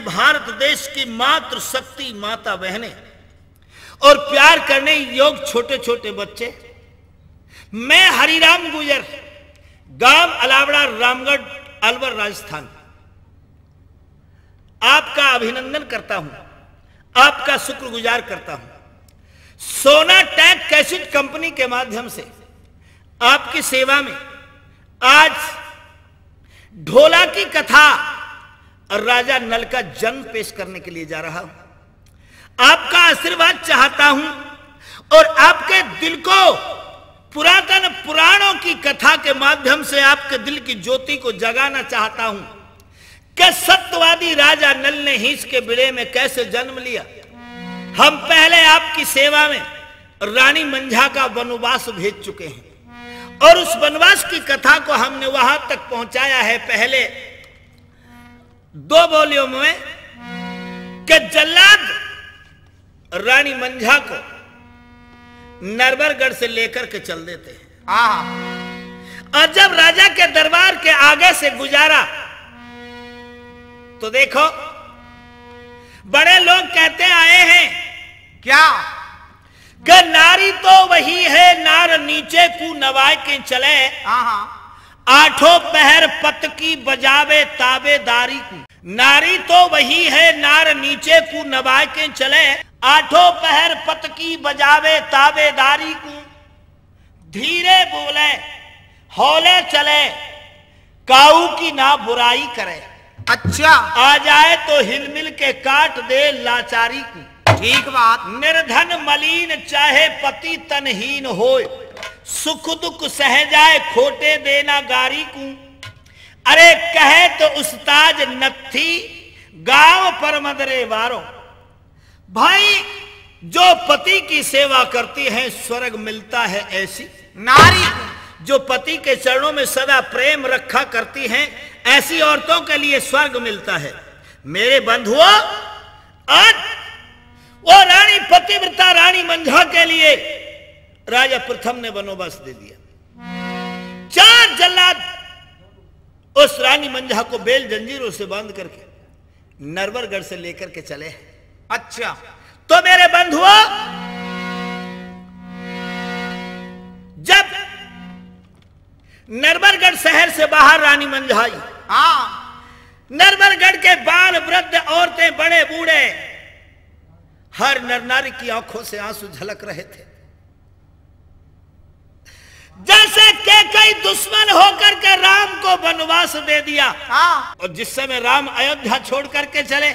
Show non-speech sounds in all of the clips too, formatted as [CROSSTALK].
भारत देश की मातृ शक्ति माता बहने और प्यार करने योग छोटे छोटे बच्चे, मैं हरिराम गुजर, गाँव अलावड़ा, रामगढ़, अलवर, राजस्थान। आपका अभिनंदन करता हूँ, आपका शुक्रगुजार करता हूँ। सोना टैग कैसेट कंपनी के माध्यम से आपकी सेवा में आज ढोला की कथा राजा नल का जन्म पेश करने के लिए जा रहा हूँ। आपका आशीर्वाद चाहता हूँ और आपके दिल को पुरातन पुराणों की कथा के माध्यम से आपके दिल की ज्योति को जगाना चाहता हूँ। कि सत्यवादी राजा नल ने हिंस के बिड़े में कैसे जन्म लिया? हम पहले आपकी सेवा में रानी मंझा का वनवास भेज चुके हैं और उस वनवास की कथा को हमने वहाँ तक पहुँचाया है पहले दो बोलियों में कि जल्लाद रानी मंझा को नरवरगढ़ से लेकर के चल देते हैं। और जब राजा के दरबार के आगे से गुजारा तो देखो बड़े लोग कहते आए हैं क्या? कि नारी तो वही है नार नीचे कु नवाए के चले। आठों पहर पत की बजावे ताबेदारी को। नारी तो वही है नार नीचे कु नवाए के चले। आठों पहर पत की बजावे ताबेदारी को। धीरे बोले हौले चले काऊ की ना बुराई करे। अच्छा। आ जाए तो हिलमिल के काट दे लाचारी की। ठीक बात। निर्धन मलिन चाहे पति तनहीन होए। सुख दुख सह जाए खोटे देना गारी को। अरे कहे तो उस्ताज नथी गाँव पर मदरे वारो। भाई, जो पति की सेवा करती है, स्वर्ग मिलता है ऐसी। नारी जो पति के चरणों में सदा प्रेम रखा करती हैं, ऐसी औरतों के लिए स्वर्ग मिलता है। मेरे बंधुओं, आज वो रानी पतिव्रता रानी मंझा के लिए राजा प्रथम ने बंदोबस्त दे दिया। चार जल्लाद उस रानी मंझा को बेल जंजीरों से बाँध करके नरवरगढ़ से लेकर के चले। अच्छा। तो मेरे बंधुओं जब नरवरगढ़ शहर से बाहर रानी मंझाई हाँ। नरवरगढ़ के बाल वृद्ध औरतें बड़े बूढ़े हर नर नारी की आँखों से आँसू झलक रहे थे। जैसे के कई दुश्मन होकर के राम को वनवास दे दिया। हाँ। और जिस समय राम अयोध्या छोड़ करके चले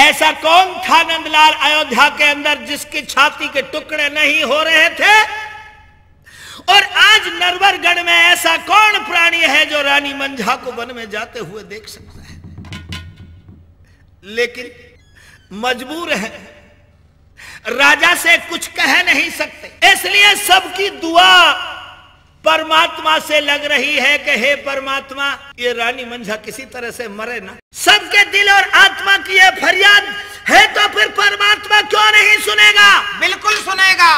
ऐसा कौन था नंदलाल अयोध्या के अंदर जिसकी छाती के टुकड़े नहीं हो रहे थे? और आज नरवरगढ़ में ऐसा कौन प्राणी है जो रानी मंझा को वन में जाते हुए देख सकता है? लेकिन मजबूर है राजा से कुछ कह नहीं सकते। इसलिए सबकी दुआ परमात्मा से लग रही है कि हे परमात्मा ये रानी मंझा किसी तरह से मरे ना। सबके दिल और आत्मा की ये फरियाद है तो फिर परमात्मा क्यों नहीं सुनेगा? बिल्कुल सुनेगा।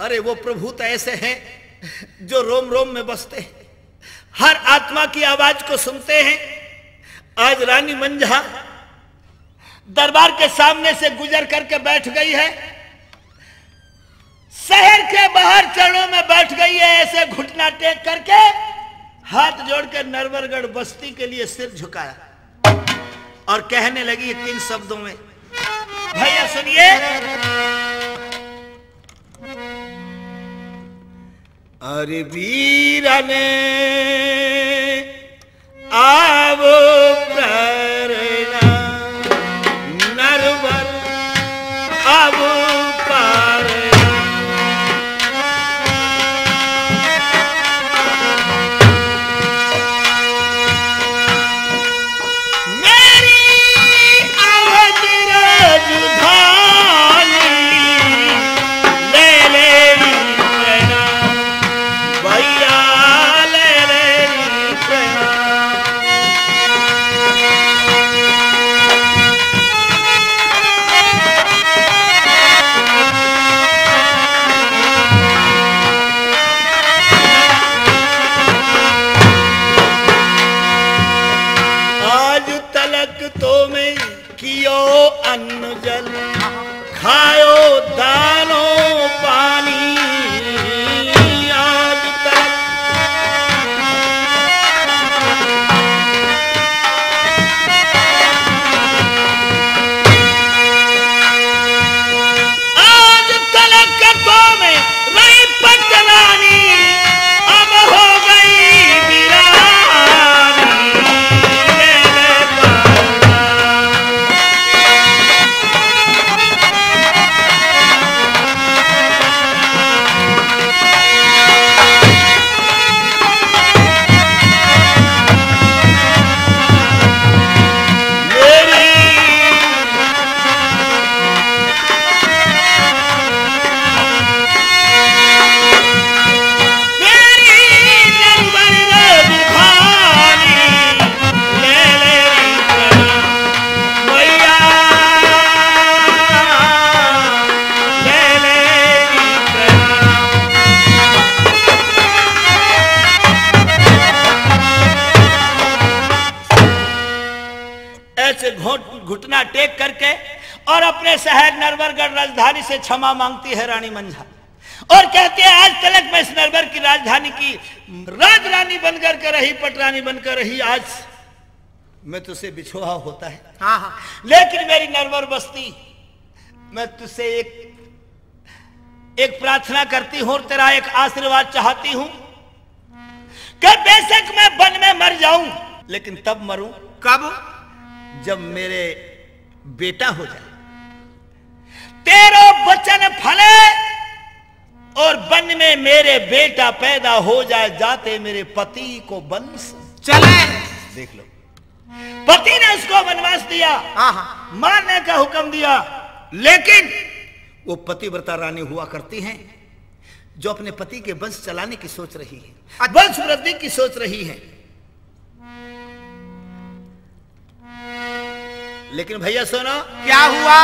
अरे वो प्रभु तो ऐसे हैं जो रोम रोम में बसते हैं। हर आत्मा की आवाज़ को सुनते हैं। आज रानी मंझा दरबार के सामने से गुजर करके बैठ गई है। शहर के बाहर चरणों में बैठ गई है, ऐसे घुटना टेक करके हाथ जोड़ के नरवरगढ़ बस्ती के लिए सिर झुकाया और कहने लगी तीन शब्दों में, भैया सुनिए अरे वीर ने आवो राजधानी से क्षमा मांगती है रानी मंझा। और कहते हैं आज तलक मैं इस नरवर की राजधानी की राज रानी बनकर के रही पटरानी बनकर रही आज मैं तुझसे बिछोहा होता है। हाँ हाँ। लेकिन मेरी नरवर बस्ती मैं तुझसे एक एक प्रार्थना करती हूँ और तेरा एक आशीर्वाद चाहती हूँ कि बेशक मैं वन में मर जाऊँ लेकिन तब मरूं कब? जब मेरे बेटा हो जाए। तेरो वचन फले और बन में मेरे बेटा पैदा हो जाए जाते मेरे पति को वंश। चले। देख लो। पति ने उसको वनवास दिया। हाँ हाँ। मारने का हुक्म दिया। लेकिन वो पतिव्रता रानी हुआ करती हैं जो अपने पति के वंश चलाने की सोच रही है। अच्छा। वंश वृद्धि की सोच रही है। लेकिन भैया सुनो। क्या हुआ?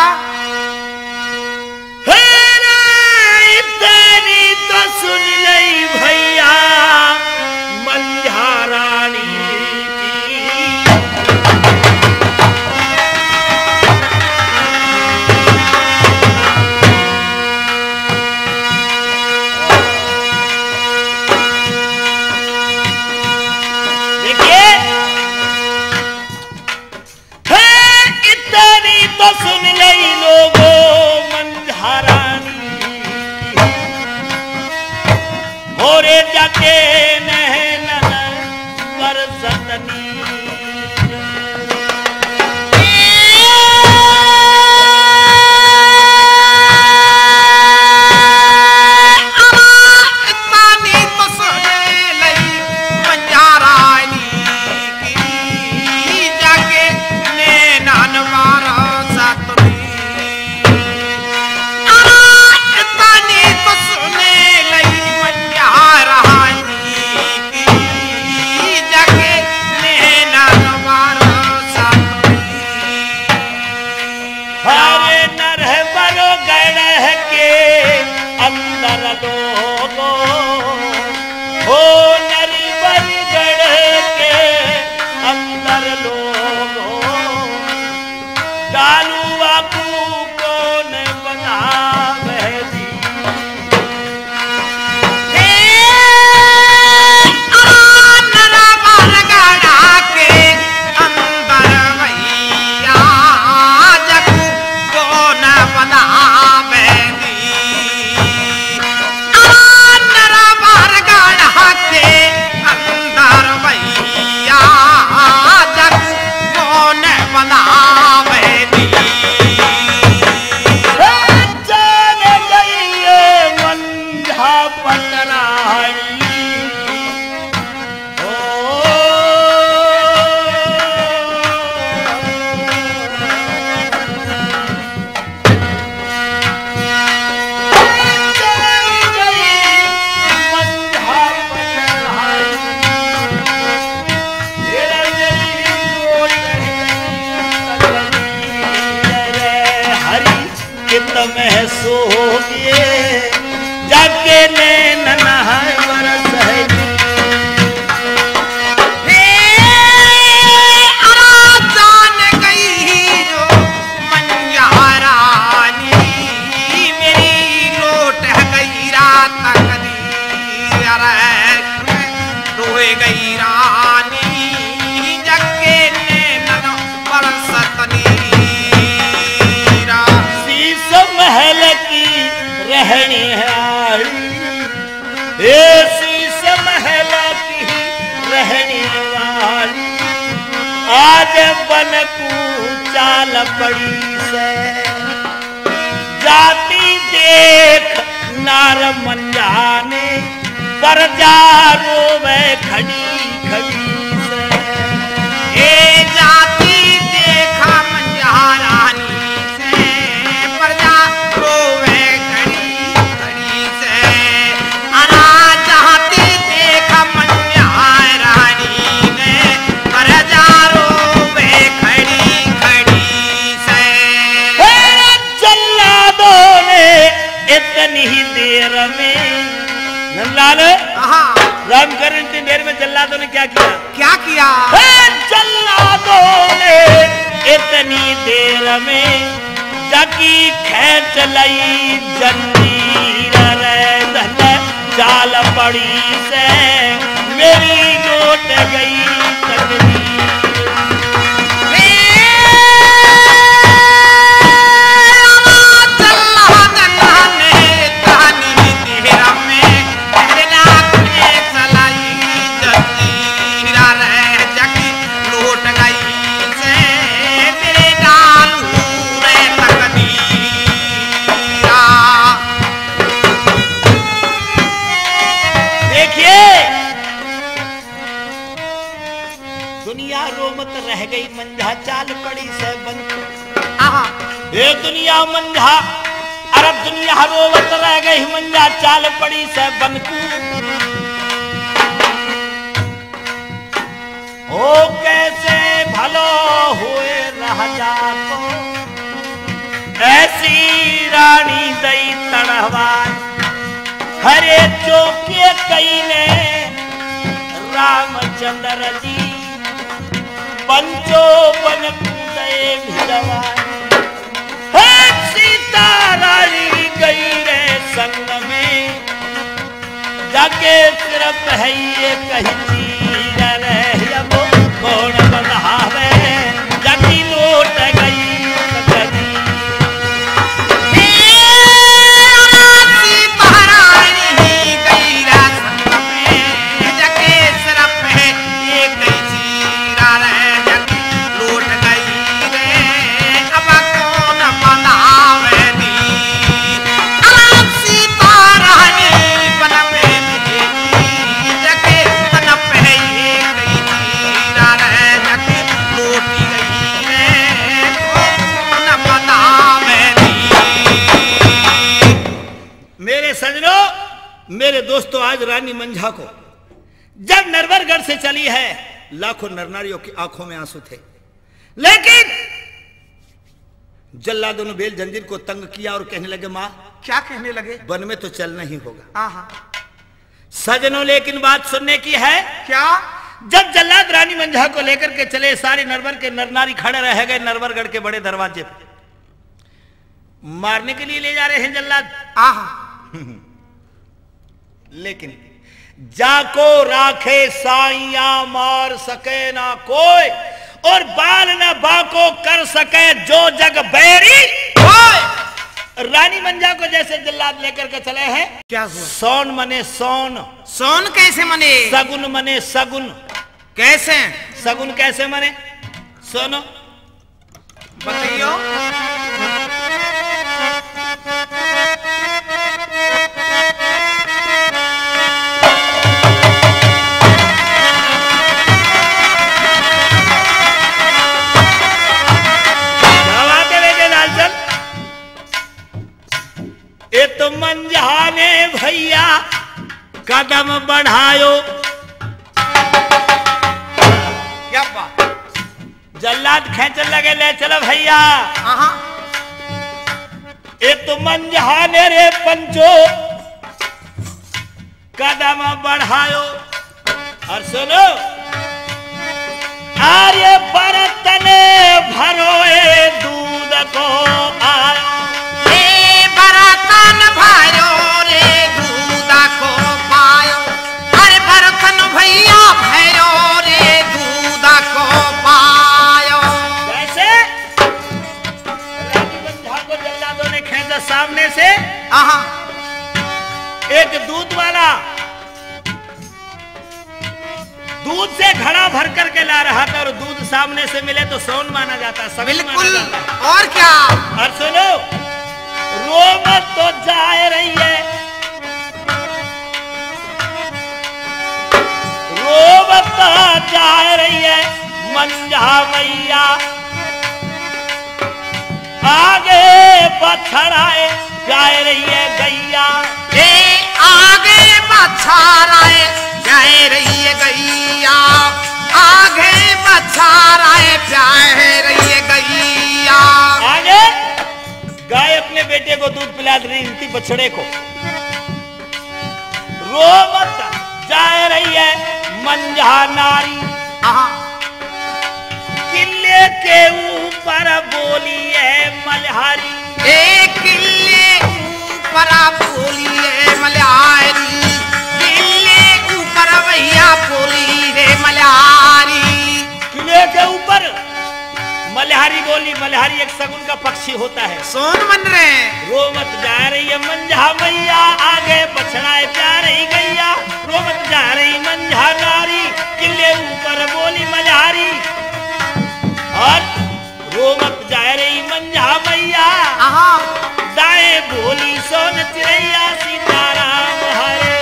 इतनी तो सुन गढ़ के अंदर लोगो बन चाल पड़ी से। जाती देख नार मंजाने पर जा रो खड़ी खड़ी से। ए जाति नंदलाल हाँ रामकरण इतनी देर में जल्लादों ने क्या किया? क्या किया? जल्लादों ने इतनी देर में जकी खेच लई जंजीर रे धन चाल पड़ी से। ऐसी रानी दई तड़वाई हरे चौके कई ने रामचंद्र जी। पंचो बन सीता रानी गई रे संग में, जाके सिर्फ़ है ये कही अब कौन बधावे जगी लौट मेरे दोस्तों आज रानी मंझा को जब नरवरगढ़ से चली है लाखों नरनारियों की आँखों में आँसू थे। लेकिन जल्लादों ने बेल जंजीर को तंग किया और कहने लगे माँ क्या कहने लगे? वन में तो चलना ही होगा। सजनों लेकिन बात सुनने की है? क्या? जब जल्लाद रानी मंझा को लेकर के चले सारे नरवर के नरनारी खड़े रह गए नरवरगढ़ के बड़े दरवाजे पर मारने के लिए ले जा रहे हैं जल्लाद। आहा। [LAUGHS] लेकिन जाको राखे साइया मार सके ना कोई और बाल न बाको कर सके जो जग बैरी रानी मंजा को जैसे जल्लाद लेकर के चले हैं। क्या हुआ? सोन मने सोन। सोन कैसे मने? सगुन मने सगुन। कैसे? सगुन कैसे मने? सोनो। बताइयो। कदम बढ़ायो। क्या बात? जल्लाद खेचन लगे ले चलो भैया। ये तो मंझाने रे पंचो। कदम बढ़ायो। और सुनो। आर्य बरतने भरोए दूध को। आयो और दूध सामने से मिले तो सोन माना जाता है बिल्कुल। जाता और क्या? और सुनो रोमत तो जाए रही है। रोमत तो जाए रही है मंझा मैया। आगे बछड़ाए जाए रही है गैया। ए आगे बछाराए जाए रही है गैया। आगे बछाराए जाए रही गैया। आगे? गाय अपने बेटे को दूध पिला रही थी बछड़े को। रोमत जाए रही है मंझा नारी। किले के ऊपर बोली है मलहारी। एक किले ऊपर बोली है मलहारी। किले ऊपर भैया बोली रे मल्यारी किले के ऊपर मल्हारी बोली मल्हारी एक सगुन का पक्षी होता है। सोन बन रहे हैं। रोमत जा रही है मंझा मैया आगे बछड़ाए जा रही गैया। रोमत जा रही मंझा नारी किले ऊपर बोली मल्हारी। और रोमत जा रही मंझा मैया। हाँ दाएँ बोली सोन चिड़ैया सीताराम हरे।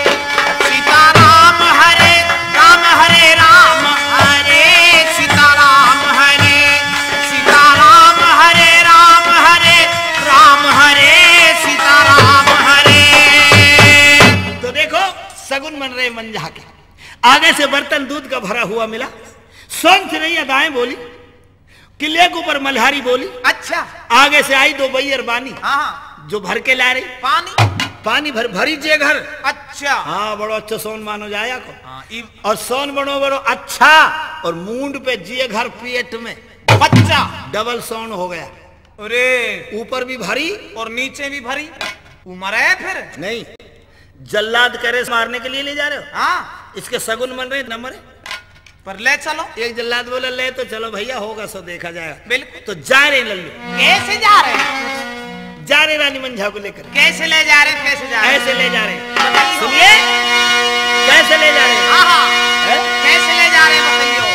सगुन बन रहे आगे से बर्तन दूध का भरा हुआ मिला। सोन चिड़ैया दाएँ बोली। किले के ऊपर मल्हारी बोली। अच्छा। आगे से आई दो बैयर बानी। हाँ। जो भर के ला रही। पानी। पानी भर भरी जे घर। अच्छा। हाँ बड़ो अच्छा सोन मानो जाया को। हाँ, ई और सोन बनो बड़ो अच्छा और मुंड पे जिए घर पेट में। बच्चा। डबल सोन हो गया। अरे। ऊपर भी भरी। और नीचे भी भरी। उमर है फिर? नहीं जल्लाद करे मारने के लिए ले जा रहे हो? हाँ। इसके सगुन बन रहे नंबर पर ले चलो। एक जल्लाद बोला ले तो चलो भैया होगा सो देखा जाएगा। बिल्कुल। तो जा रहे लल्लू। कैसे जा रहे हैं? जा रहे रानी मंझा को लेकर। कैसे ले जा रहे कैसे जा रहे? ऐसे ले जा रहे। सुनिए। कैसे ले जा रहे? हैं? कैसे ले जा रहे बताइए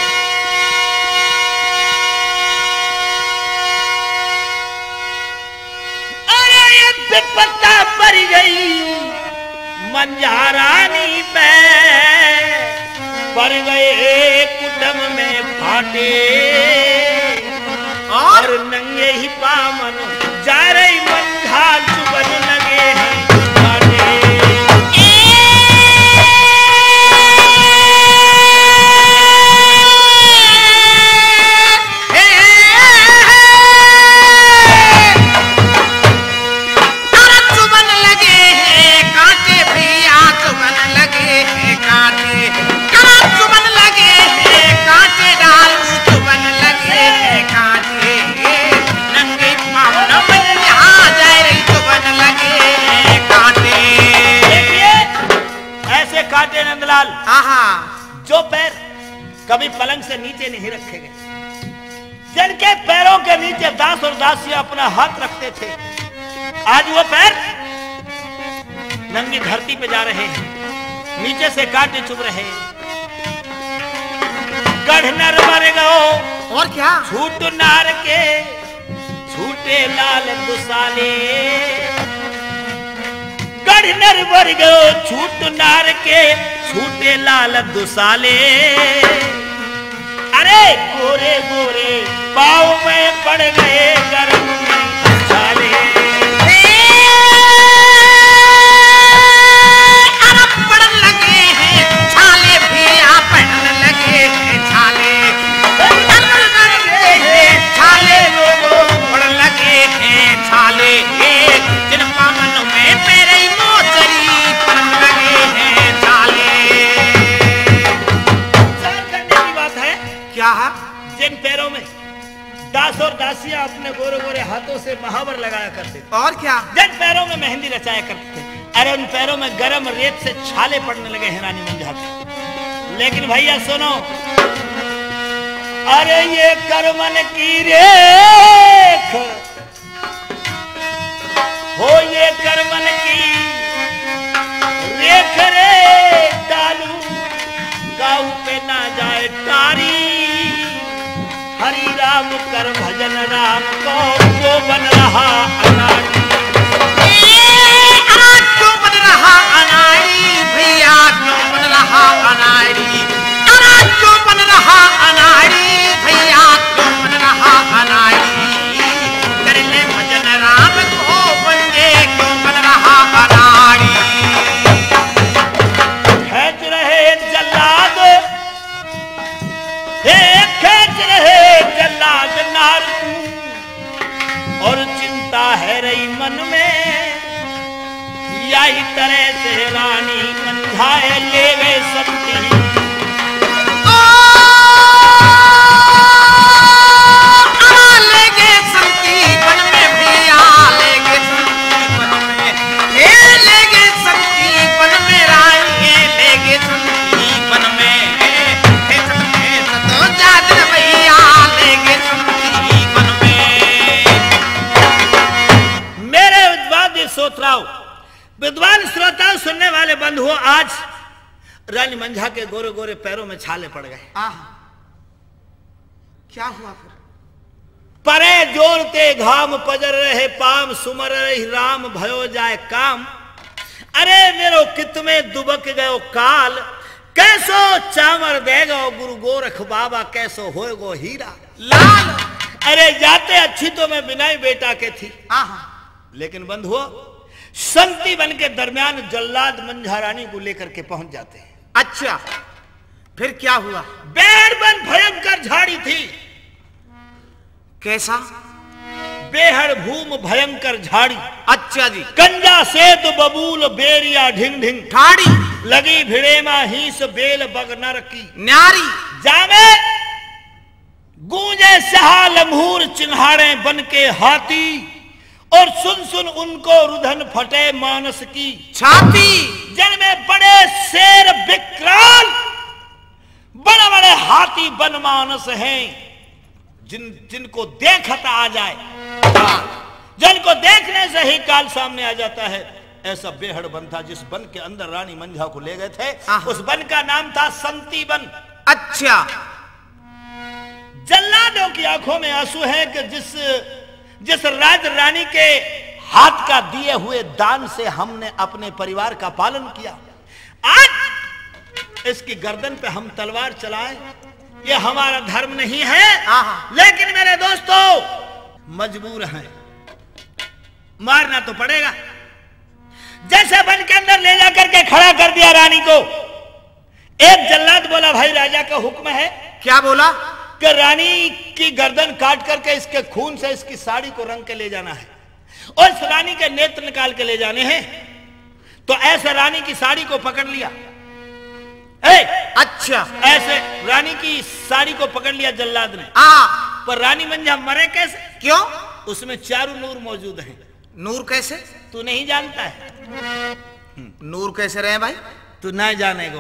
अरे ये विपत्ता पड़ गई। मंझारानी पे पड़ गए कुटम में फाटे। और? नंगे ही पामन कभी पलंग से नीचे नहीं रखे गए जिनके पैरों के नीचे दास और दासियाँ अपना हाथ रखते थे आज वो पैर नंगी धरती पे जा रहे हैं नीचे से कांटे चुभ रहे हैं। गढ़ नर मर गो और क्या? छूट नार के छूटे लाल दुसाले। गढ़ नर मर गो छूट नार के छूटे लाल दुसाले। अरे, गोरे गोरे, पाव में पड़ गए गर्म। में जिन पैरों में। दास और दासियाँ अपने गोरे गोरे हाथों से महावर लगाया करते थे। और क्या? जिन पैरों में मेहंदी रचाया करते थे। अरे उन पैरों में गरम रेत से छाले पड़ने लगे हैं रानी मंझा के लेकिन भैया सुनो अरे ये करमन की रेख हो ये करमन की राम को, वो बन रहा अनाड़ी। रहा भैया बन रहा क्यों बन रहा अनाड़ी। भैया, क्यों बन रहा अनाड़ी? मंझा के गोरे गोरे पैरों में छाले पड़ गए। आह, क्या हुआ फिर? परे जोड़ते घाम पजर रहे पाम सुमर रही राम भयो जाए काम। अरे मेरो कित में दुबक गयो काल कैसो चामर देगो गुरु गोरख बाबा कैसो होएगो हीरा। लाल। अरे जाते अच्छी तो मैं बिना ही बेटा के थी। आह। लेकिन बंधुओं संति बन के दरमियान जल्लाद मंझा रानी को लेकर के पहुँच जाते। हैं अच्छा फिर क्या हुआ? बेड़ बन भयंकर झाड़ी थी। कैसा? बेहड़ भूम भयंकर झाड़ी। अच्छा जी। कंजा सेत बबूल बेरिया ढिंग ढिंग। ठाड़ी लगी भिड़ेमा हीस बेल बग नर की। न्यारी। जामे गूंजे सहा लम्हूर चिन्हारे बन के हाथी। और सुन सुन उनको रुधन फटे मानस की। छाती। जिनमें बड़े शेर विकराल बड़े बड़े हाथी बन मानस हैं। जिन जिनको देखता आ जाए जिनको देखने से ही काल सामने आ जाता है। ऐसा बेहड़ बन था जिस बन के अंदर रानी मंझा को ले गए थे। उस बन का नाम था संती बन। अच्छा। जल्लादों की आँखों में आँसू है कि जिस जिस राज रानी के हाथ का दिए हुए दान से हमने अपने परिवार का पालन किया। आज इसकी गर्दन पे हम तलवार चलाएँ ये हमारा धर्म नहीं है। लेकिन मेरे दोस्तों मजबूर हैं। मारना तो पड़ेगा। जैसे वन के अंदर ले जाकर के खड़ा कर दिया रानी को। एक जल्लाद बोला भाई राजा का हुक्म है क्या बोला? कि रानी की गर्दन काट करके इसके खून से इसकी साड़ी को रंग के ले जाना है और इस रानी के नेत्र निकाल के ले जाने हैं। तो ऐसे रानी की साड़ी को पकड़ लिया। ए, अच्छा। ऐसे रानी की साड़ी को पकड़ लिया जल्लाद ने। आ। पर रानी मंजा मरे कैसे? क्यों? उसमें चारों नूर मौजूद हैं। नूर कैसे? तू नहीं जानता है। नूर कैसे रहे भाई? तू ना जाने को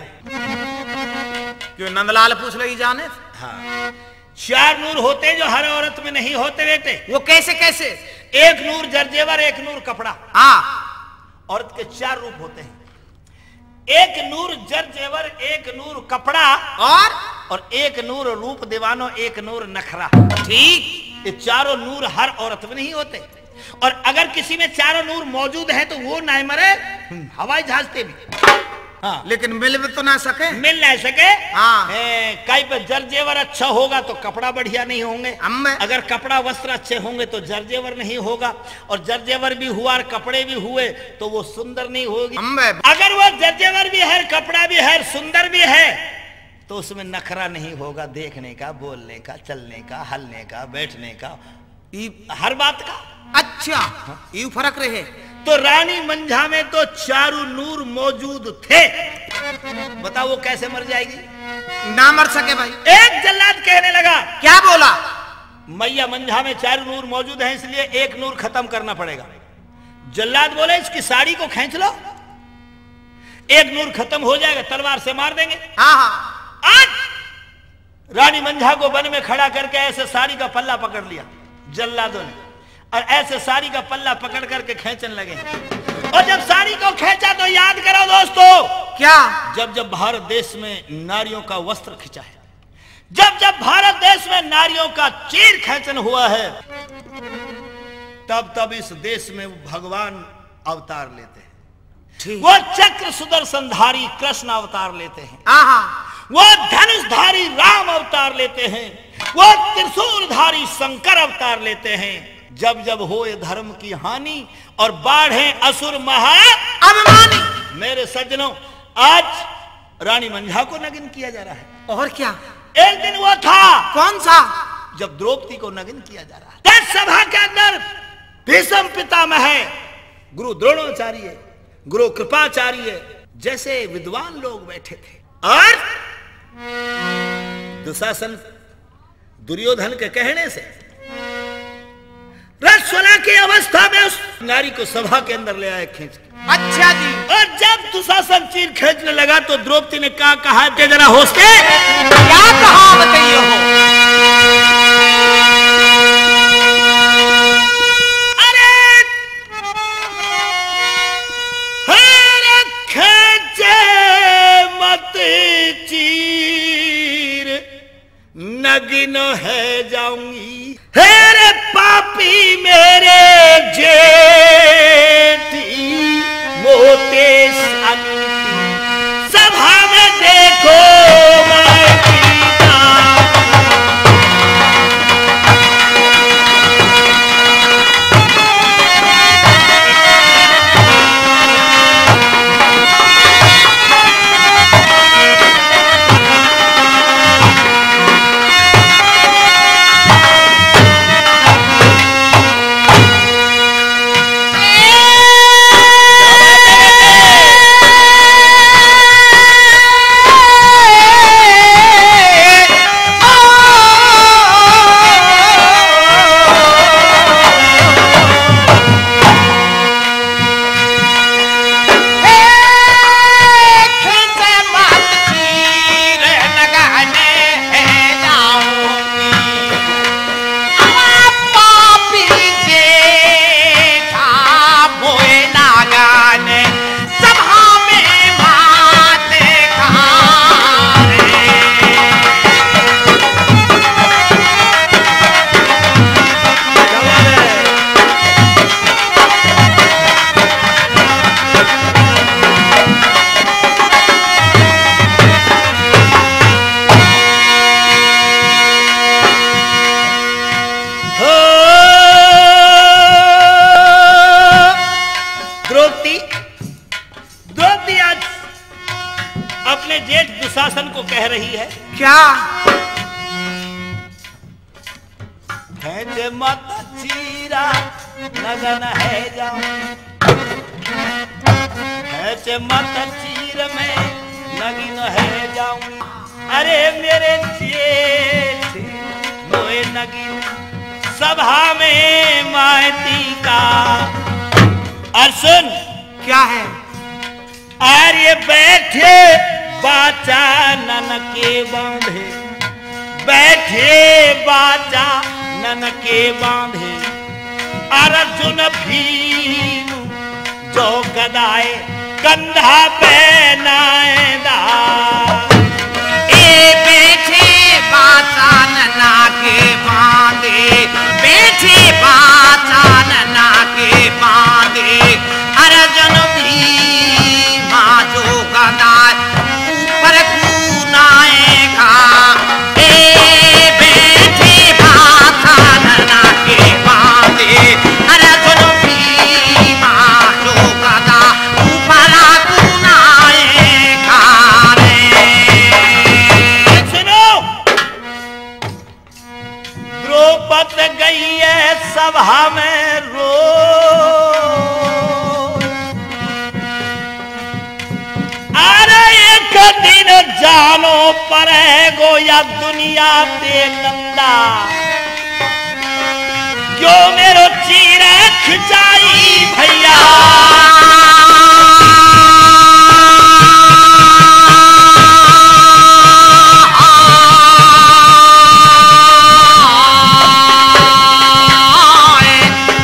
क्यों नंदलाल पूछ रही जाने? हाँ। चार नूर होते जो हर औरत में नहीं होते बेटे। वो कैसे कैसे? एक नूर जरजेवर एक नूर कपड़ा। आ औरत के चार रूप होते हैं। एक नूर जर जेवर एक नूर कपड़ा और? और एक नूर रूप दीवानो एक नूर नखरा। ठीक। ये चारों नूर हर औरत में नहीं होते। और अगर किसी में चारों नूर मौजूद है तो वो ना मरे। हवाई जहाज़ पे भी। हाँ। लेकिन मिल भी तो ना सके। मिल नहीं सके? हाँ। ए, कहीं पे जर जेवर अच्छा होगा तो कपड़ा बढ़िया नहीं होंगे। अम्मे अगर कपड़ा वस्त्र अच्छे होंगे तो जरजेवर नहीं होगा। और जरजेवर भी हुआ और कपड़े भी हुए तो वो सुंदर नहीं होगी। अम्मे अगर वो जरजेवर भी है कपड़ा भी है सुंदर भी है तो उसमें नखरा नहीं होगा देखने का बोलने का चलने का हलने का बैठने का। हर बात का। अच्छा यू फ़र्क रहे। तो रानी मंझा में तो चारू नूर मौजूद थे। बताओ वो कैसे मर जाएगी? ना मर सके भाई। एक जल्लाद कहने लगा क्या बोला? मैया मंझा में चार नूर मौजूद है इसलिए एक नूर खत्म करना पड़ेगा। जल्लाद बोले इसकी साड़ी को खेच लो। एक नूर खत्म हो जाएगा तलवार से मार देंगे। हाँ हाँ। आज रानी मंझा को वन में खड़ा करके ऐसे साड़ी का पल्ला पकड़ लिया जल्लादों ने। और ऐसे साड़ी का पल्ला पकड़ करके खेचन लगे। और जब साड़ी को खेचा तो याद करो दोस्तों क्या? जब जब भारत देश में नारियों का वस्त्र खिंचा है जब जब भारत देश में नारियों का चीर खेचन हुआ है तब तब इस देश में भगवान अवतार लेते हैं। वो चक्र सुदर्शनधारी कृष्ण अवतार लेते हैं। आहा। वो धनुषधारी राम अवतार लेते हैं। वो त्रिशूलधारी शंकर अवतार लेते हैं। जब जब होए धर्म की हानि और बाढ़े असुर महा अभिमानी। मेरे सज्जनों आज रानी मंझा को नगिन किया जा रहा है। और क्या? एक दिन वो था। कौन सा? जब द्रौपदी को नगिन किया जा रहा है। सभा के अंदर भीषम पितामह है। गुरु द्रोणाचार्य गुरु कृपाचार्य जैसे विद्वान लोग बैठे थे। और दुशासन दुर्योधन के कहने से रसोला की अवस्था में उस नारी को सभा के अंदर ले आए खींच के। अच्छा जी। और जब दुशासन चीर खींचने लगा तो द्रौपदी ने कहा कहा के जरा होश के। क्या कहा बताइए हो? अपने जेठ दुशासन को कह रही है। क्या? है जे मत चीरा लगन है जाऊँ है जे मत चीर में नगिन है जाऊँ। अरे मेरे जेठ मोए नगिन सभा में मायती का। और क्या है? आर्य बैठे। बाचा नन के बांधे। बैठे बाचा नन के बांधे। अर्जुन भीम जो गदाए, कंधा पे नाएदा ए बैठे बांधे। बैठे बाचान नाके बांधे। अर्जुन गोया दुनिया ते क्यों मेरो चीरा खिंचाई भैया?